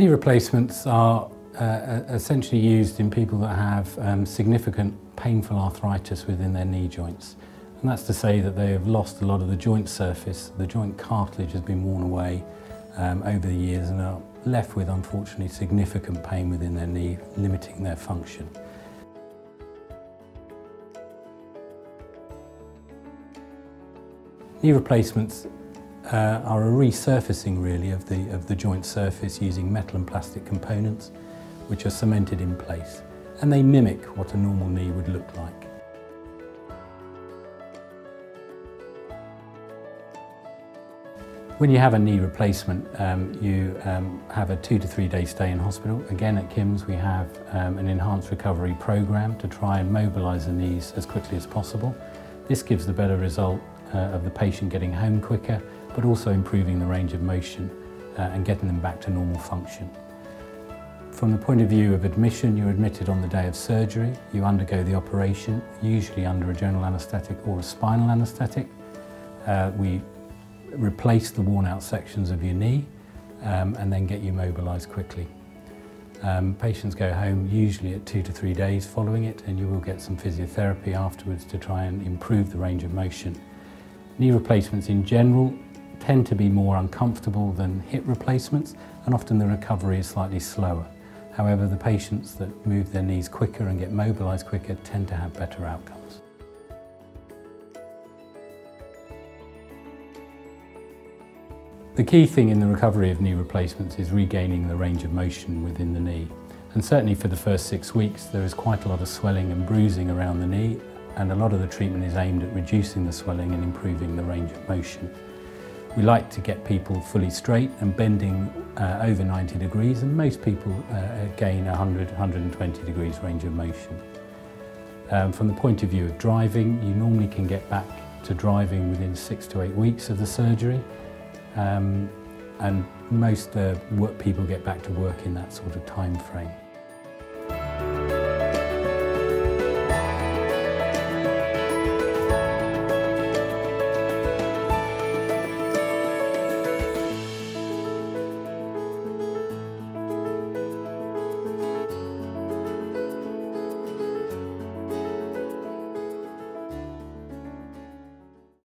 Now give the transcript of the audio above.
Knee replacements are uh, essentially used in people that have um, significant painful arthritis within their knee joints. And that's to say that they have lost a lot of the joint surface, the joint cartilage has been worn away um, over the years and are left with, unfortunately, significant pain within their knee, limiting their function. Knee replacements uh, are a resurfacing really of the, of the joint surface using metal and plastic components which are cemented in place and they mimic what a normal knee would look like. When you have a knee replacement, um, you um, have a two to three day stay in hospital. Again at KIMS we have um, an enhanced recovery program to try and mobilise the knees as quickly as possible. This gives the better result uh, of the patient getting home quicker but also improving the range of motion uh, and getting them back to normal function. From the point of view of admission, you're admitted on the day of surgery. You undergo the operation, usually under a general anaesthetic or a spinal anaesthetic. Uh, we replace the worn out sections of your knee um, and then get you mobilised quickly. Um, patients go home usually at two to three days following it and you will get some physiotherapy afterwards to try and improve the range of motion. Knee replacements in general tend to be more uncomfortable than hip replacements and often the recovery is slightly slower. However, the patients that move their knees quicker and get mobilised quicker tend to have better outcomes. The key thing in the recovery of knee replacements is regaining the range of motion within the knee. And certainly for the first six weeks, there is quite a lot of swelling and bruising around the knee, and a lot of the treatment is aimed at reducing the swelling and improving the range of motion. We like to get people fully straight and bending uh, over 90 degrees and most people uh, gain 100, 120 degrees range of motion. Um, from the point of view of driving, you normally can get back to driving within six to eight weeks of the surgery um, and most uh, work people get back to work in that sort of time frame.